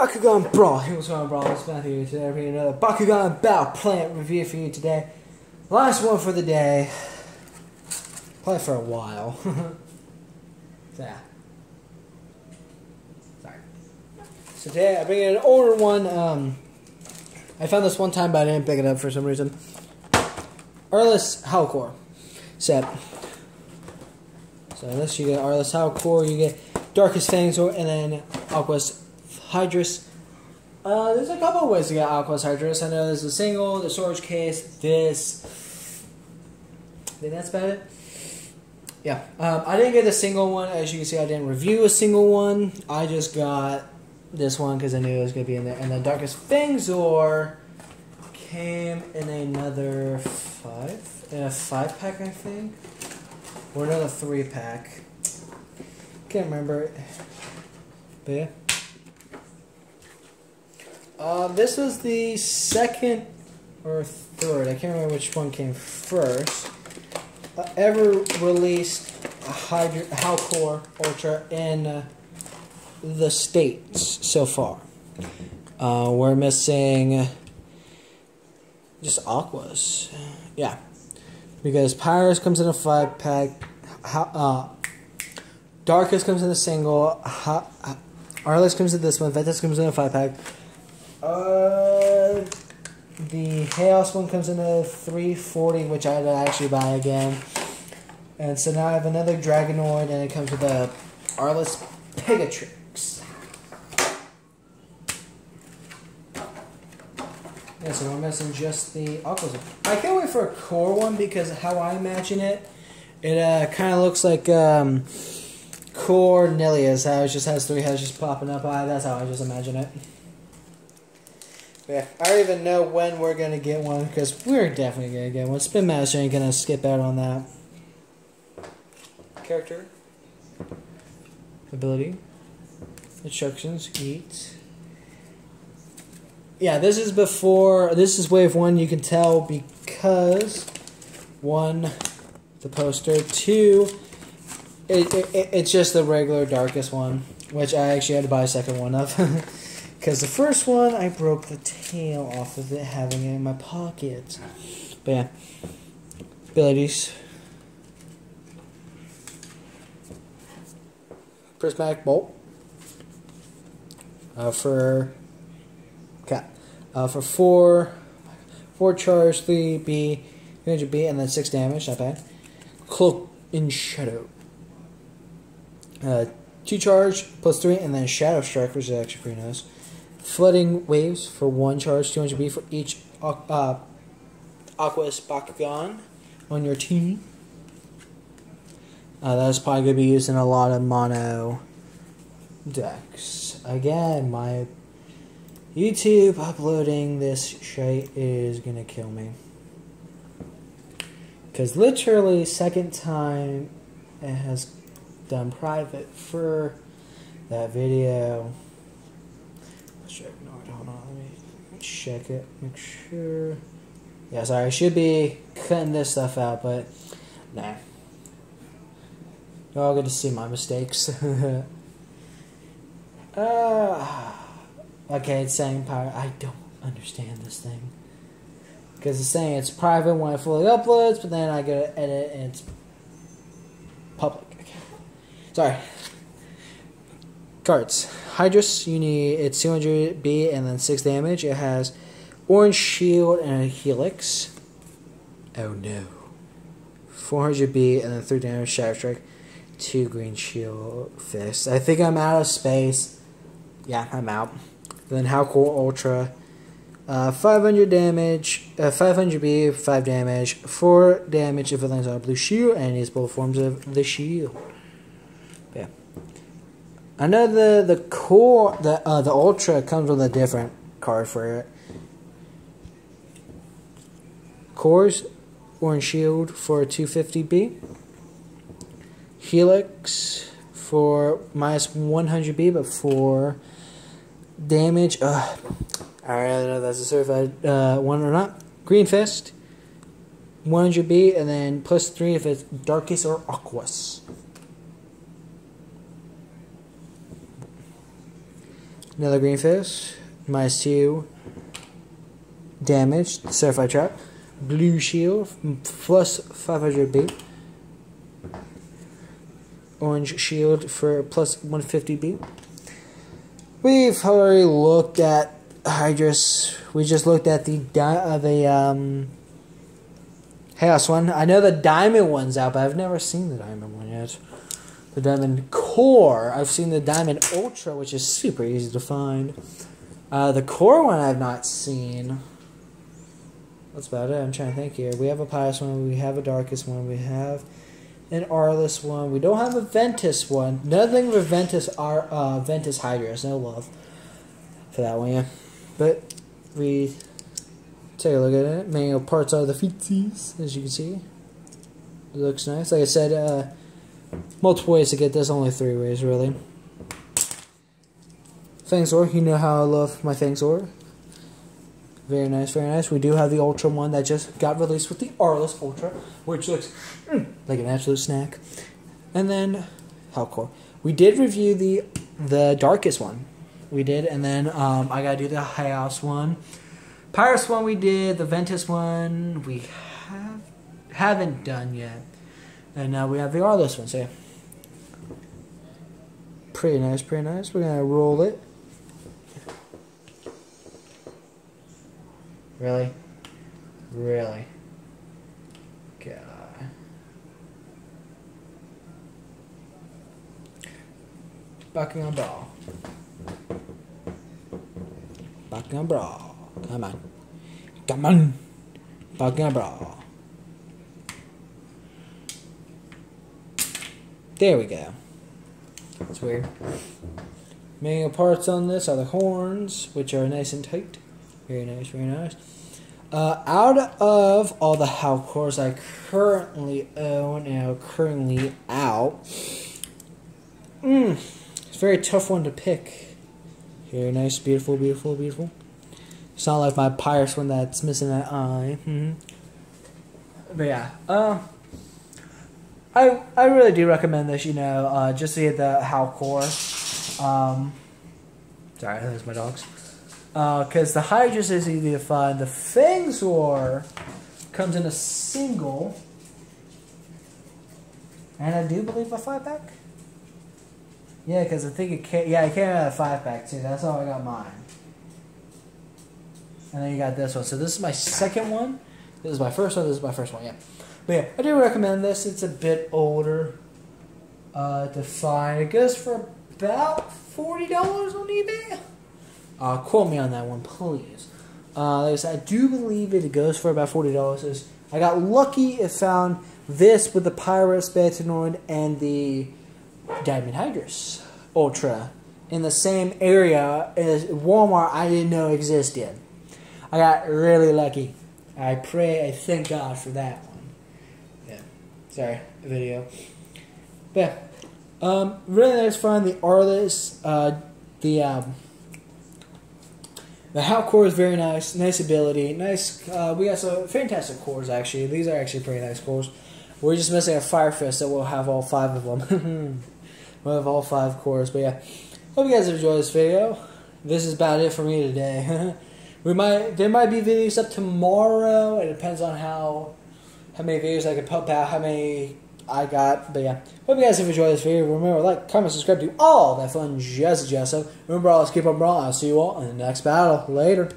Bakugan Brawl. Hey, what's going on, Brawl? It's Matthew. Today I'm bringing another Bakugan Battle Planet review for you today. Last one for the day. Probably for a while. yeah. Sorry. So today I bring in an older one. Um, I found this one time, but I didn't pick it up for some reason. Aurelus Howlkor set. So this you get Aurelus Howlkor, you get Darkus Fangzor, and then Aquos Hydrus. Uh, there's a couple ways to get Aquos Hydrus. I know there's a single, the storage case, this. I think that's about it. Yeah, um, I didn't get a single one. As you can see, I didn't review a single one. I just got this one because I knew it was going to be in there. And the Darkus Fangzor came in another five, in a five pack, I think, or another three pack. Can't remember. But yeah. Uh, this was the second or third, I can't remember which one came first, uh, ever released a Hydra, Howlkor Ultra in uh, the States so far. Uh, we're missing just Aquos. Yeah. Because Pyrus comes in a five pack, uh, Darkus comes in a single, ha- Aurelus comes in this one, Ventus comes in a five pack. Uh, the Haos one comes in a 340, which I actually buy again. And so now I have another Dragonoid, and it comes with a Aurelus Pegatrix. Yeah, so we're missing just the Aquos. I can't wait for a core one because how I imagine it, it uh, kind of looks like um, Cornelius. How it just has three heads just popping up. I, That's how I just imagine it. Yeah, I don't even know when we're gonna get one because we're definitely gonna get one. Spin Master ain't gonna skip out on that. Character, ability, instructions, eat. Yeah, this is before. This is wave one. You can tell because one, the poster. Two, it, it it's just the regular Darkus one, which I actually had to buy a second one of. Because the first one, I broke the tail off of it, having it in my pocket. But yeah. Abilities. Prismatic Bolt. Uh, for... Cat. Uh, for 4... 4 charge, 3 B, 300 B, and then 6 damage, not bad. Cloak in Shadow. Uh, 2 charge, plus 3, and then Shadow Strike, which is actually pretty nice. Flooding waves for one charge, 200 B for each uh, Aquos Bakugan on your team. Uh, that's probably going to be used in a lot of mono decks. Again, my YouTube uploading this shit is going to kill me. Because literally, second time it has done private for that video check. No, hold on. Let me check it. Make sure. Yeah, sorry. I should be cutting this stuff out, but nah. You're all good to see my mistakes. uh, okay, it's saying power. I don't understand this thing. Because it's saying it's private when it fully uploads, but then I go to edit and it's public. Okay. Sorry. Cards. Hydrus, you need it's 200 B and then 6 damage. It has Orange Shield and a Helix. Oh no. 400 B and then 3 damage Shadow Strike. 2 Green Shield Fist. I think I'm out of space. Yeah, I'm out. Then Howlkor Ultra. Uh, 500 damage, uh, 500 B, 5 damage, 4 damage if it lands on a blue shield, and is both forms of the shield. I know the the core the uh, the ultra comes with a different card for it. Cores, orange shield for 250B. Helix for minus 100B, but for damage. Uh, I don't know if that's a certified uh, one or not. Green Fist, 100B, and then plus 3 if it's Darkus or Aquos. Another green fish. Minus two. Damage. Certified trap. Blue shield. Plus 500 beat. Orange shield for plus 150 beat. We've already looked at Hydrus. We just looked at the uh, the um, Haos one. I know the Diamond one's out, but I've never seen the Diamond one yet. The Diamond Core. I've seen the Diamond Ultra, which is super easy to find. Uh, the Core one I've not seen. That's about it. I'm trying to think here. We have a Pyrus one. We have a Darkus one. We have an Aurelus one. We don't have a Ventus one. Nothing for Ventus are uh, Ventus Hydrus. No love for that one, yeah. But we take a look at it. Manual parts are the feetsies, as you can see. It looks nice. Like I said, uh, multiple ways to get this. Only three ways, really. Fangzor, you know how I love my Fangzor. Very nice, very nice. We do have the Ultra one that just got released with the Aurelus Ultra, which looks mm, like an absolute snack. And then Howlkor. We did review the the Darkus one. We did, and then um, I gotta do the Haos one. Pyrus one we did, the Ventus one we have haven't done yet. And now we have the Aurelus ones here. Pretty nice, pretty nice. We're gonna roll it. Really? Really? God. Bakugan Brawl. Bakugan Brawl. Come on. Come on. Bakugan Brawl. There we go. That's weird. Main parts on this are the horns, which are nice and tight. Very nice, very nice. Uh, out of all the Howlkors I currently own are currently out, mm, it's a very tough one to pick. Very nice, beautiful, beautiful, beautiful. It's not like my Pyrus one that's missing that eye. Mm-hmm. But yeah, uh, I I really do recommend this. You know, uh, just get the Howlkor. Um, sorry, those my dogs because uh, the Hydrus is easy to find. The Fangzor comes in a single, and I do believe a five pack. Yeah, because I think it came. Yeah, it came out a five pack too. That's how I got mine. And then you got this one. So this is my second one. This is my first one. This is my first one. Yeah, but yeah, I do recommend this. It's a bit older uh, to find. It goes for about forty dollars on eBay. Uh, quote me on that one, please. Uh, like I said, I do believe it goes for about forty dollars. I got lucky and found this with the Pyrus Betanoid and the Diamond Hydrus Ultra in the same area as Walmart I didn't know existed. I got really lucky. I pray, I thank God for that sorry, video. But, um, really nice fun. The Aurelus, uh, the, um, the Howlkor is very nice, nice ability, nice. Uh, we got some fantastic cores actually. These are actually pretty nice cores. We're just missing a Fire Fist that will have all five of them. we'll have all five cores, but yeah. Hope you guys enjoyed this video. This is about it for me today. we might there might be videos up tomorrow. It depends on how how many videos I could pump out, how many I got. But yeah, hope you guys have enjoyed this video. Remember, like, comment, subscribe, do all that fun jazz jazz stuff. Remember, always keep on brawling. I'll see you all in the next battle. Later.